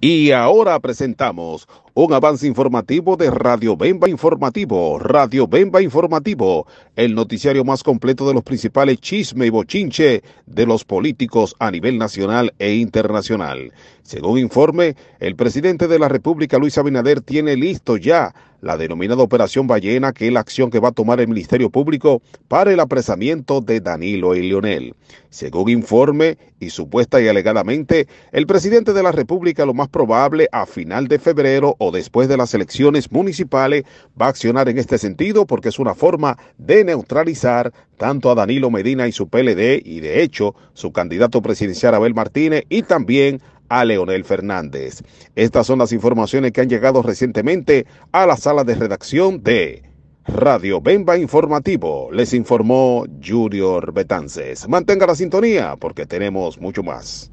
Y ahora presentamos un avance informativo de Radio Bemba Informativo. Radio Bemba Informativo, el noticiario más completo de los principales chisme y bochinche de los políticos a nivel nacional e internacional. Según informe, el presidente de la República, Luis Abinader, tiene listo ya la denominada Operación Ballena, que es la acción que va a tomar el Ministerio Público para el apresamiento de Danilo y Leonel. Según informe y supuesta y alegadamente, el presidente de la República lo más probable a final de febrero o después de las elecciones municipales va a accionar en este sentido porque es una forma de neutralizar tanto a Danilo Medina y su PLD y de hecho su candidato presidencial Abel Martínez y también a Leonel Fernández. Estas son las informaciones que han llegado recientemente a la sala de redacción de Radio Bemba Informativo. Les informó Junior Betances. Mantenga la sintonía porque tenemos mucho más.